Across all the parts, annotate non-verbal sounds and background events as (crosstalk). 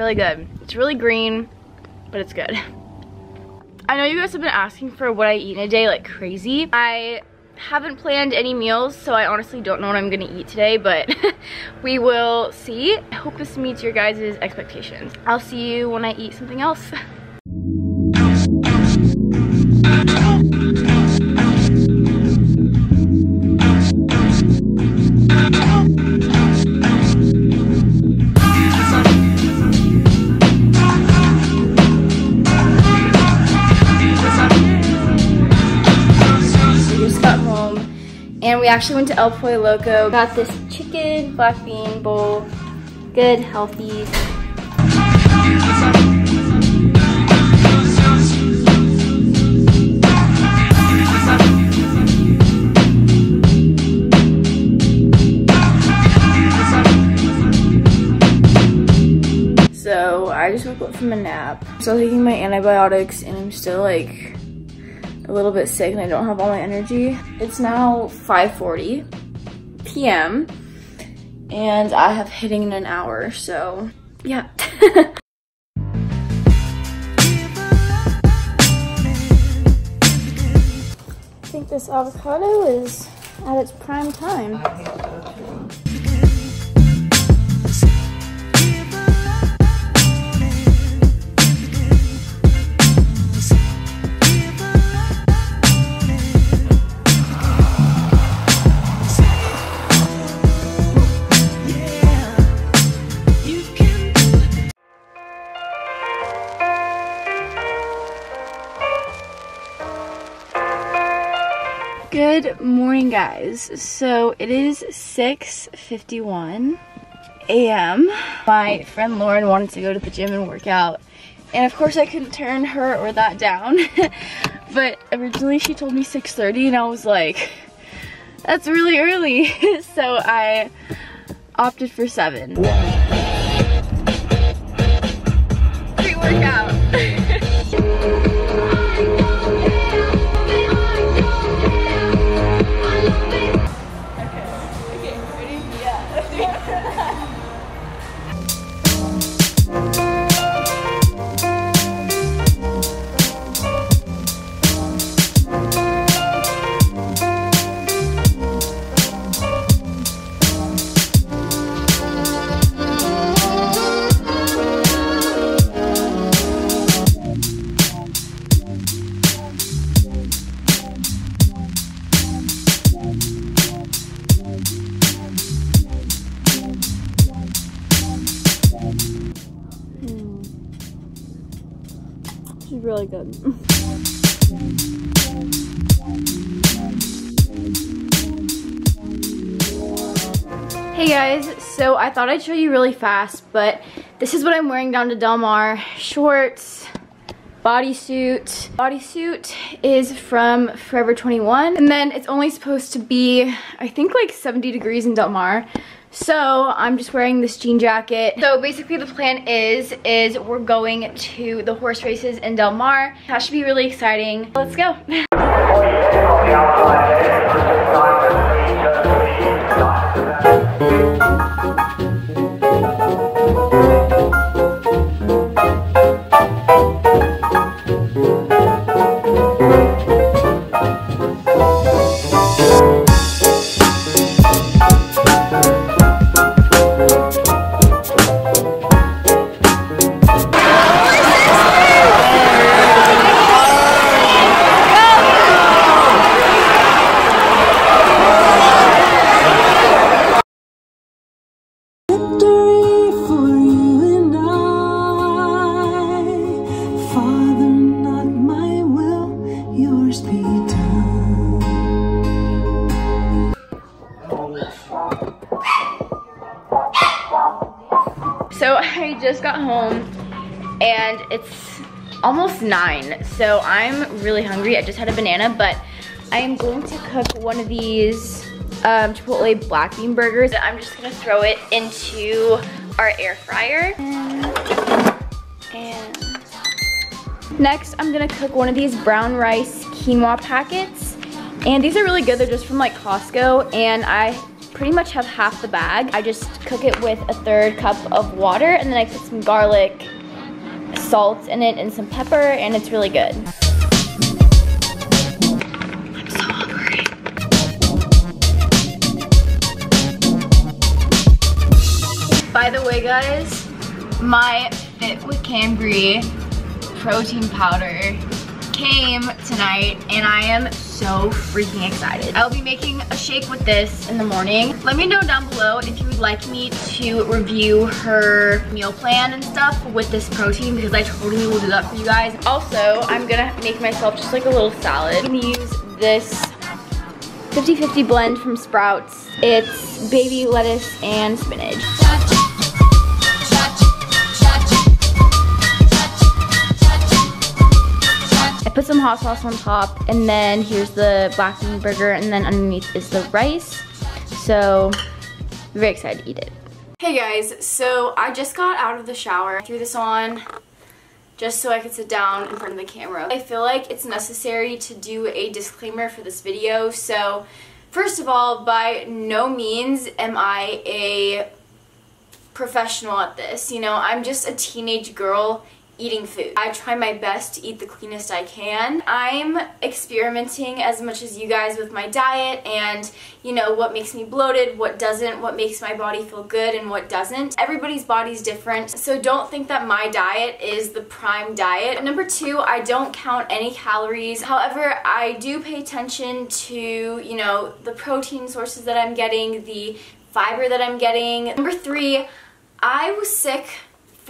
really good. It's really green, but it's good. I know you guys have been asking for what I eat in a day like crazy. I haven't planned any meals, so I honestly don't know what I'm gonna eat today, but (laughs) we will see. I hope this meets your guys' expectations. I'll see you when I eat something else. (laughs) actually went to El Pollo Loco. Got this chicken black bean bowl. Good, healthy. So I just woke up from a nap. Still taking my antibiotics and I'm still like a little bit sick and I don't have all my energy. It's now 5.40 p.m. and I have hitting in an hour, so yeah. (laughs) I think this avocado is at its prime time. Uh, Good morning guys. So it is 6.51 a.m. My friend Lauren wanted to go to the gym and work out and of course I couldn't turn her or that down (laughs) but originally she told me 6.30 and I was like that's really early (laughs) so I opted for 7. Really good. (laughs) Hey guys, so I thought I'd show you really fast, but this is what I'm wearing down to Del Mar. Shorts, bodysuit. Bodysuit is from Forever 21, and then it's only supposed to be, I think like 70 degrees in Del Mar. So I'm just wearing this jean jacket. So basically the plan is, is we're going to the horse races in Del Mar. That should be really exciting. Let's go. (laughs) just got home and it's almost nine. So I'm really hungry. I just had a banana, but I am going to cook one of these um, Chipotle black bean burgers. I'm just gonna throw it into our air fryer. And next, I'm gonna cook one of these brown rice quinoa packets. And these are really good. They're just from like Costco. And I pretty much have half the bag. I just cook it with a third cup of water and then I put some garlic, salt in it and some pepper and it's really good. I'm so hungry. By the way guys, my Fit with Cambrie protein powder came tonight and I am so freaking excited. I'll be making a shake with this in the morning. Let me know down below if you would like me to review her meal plan and stuff with this protein because I totally will do that for you guys. Also, I'm gonna make myself just like a little salad. I'm gonna use this 50-50 blend from Sprouts. It's baby lettuce and spinach. I put some hot sauce on top and then here's the black bean burger and then underneath is the rice. So very excited to eat it. Hey guys, so I just got out of the shower, threw this on just so I could sit down in front of the camera. I feel like it's necessary to do a disclaimer for this video. So first of all, by no means am I a professional at this. You know, I'm just a teenage girl eating food. I try my best to eat the cleanest I can. I'm experimenting as much as you guys with my diet and you know what makes me bloated, what doesn't, what makes my body feel good and what doesn't. Everybody's body's different so don't think that my diet is the prime diet. Number two, I don't count any calories. However, I do pay attention to you know the protein sources that I'm getting, the fiber that I'm getting. Number three, I was sick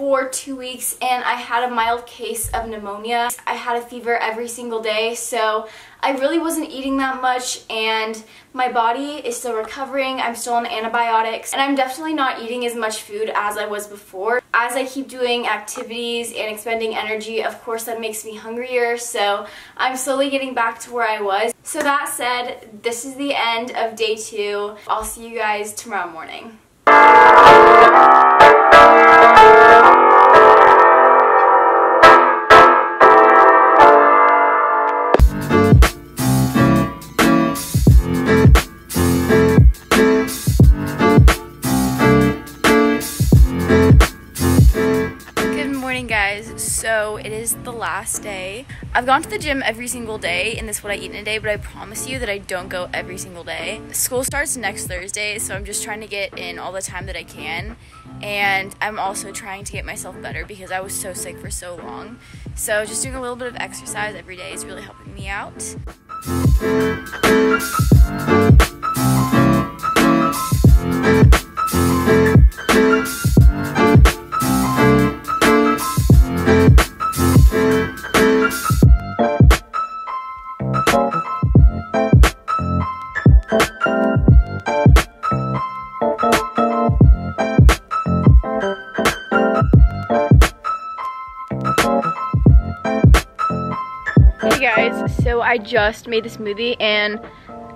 for two weeks and I had a mild case of pneumonia. I had a fever every single day so I really wasn't eating that much and my body is still recovering. I'm still on antibiotics and I'm definitely not eating as much food as I was before. As I keep doing activities and expending energy, of course that makes me hungrier so I'm slowly getting back to where I was. So that said, this is the end of day two. I'll see you guys tomorrow morning. Last day. I've gone to the gym every single day and this is what I eat in a day, but I promise you that I don't go every single day. School starts next Thursday, so I'm just trying to get in all the time that I can. And I'm also trying to get myself better because I was so sick for so long. So just doing a little bit of exercise every day is really helping me out. Hey guys, so I just made the smoothie and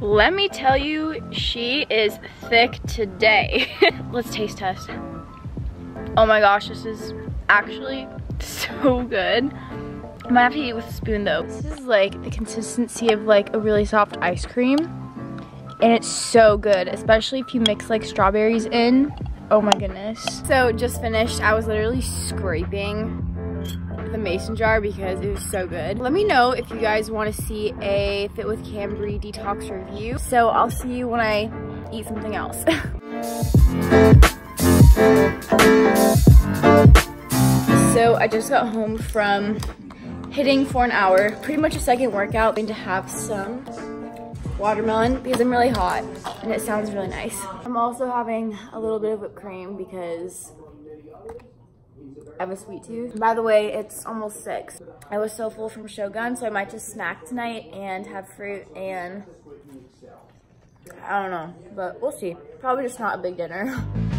let me tell you, she is thick today. (laughs) Let's taste test. Oh my gosh, this is actually so good. I might have to eat with a spoon though. This is like the consistency of like a really soft ice cream. And it's so good, especially if you mix like strawberries in. Oh my goodness. So just finished, I was literally scraping the mason jar because it was so good. Let me know if you guys want to see a Fit with Cambrie detox review. So I'll see you when I eat something else. (laughs) so I just got home from hitting for an hour, pretty much a second workout. I'm going to have some watermelon because I'm really hot and it sounds really nice. I'm also having a little bit of whipped cream because I have a sweet tooth. By the way, it's almost six. I was so full from Shogun, so I might just snack tonight and have fruit and I don't know, but we'll see. Probably just not a big dinner. (laughs)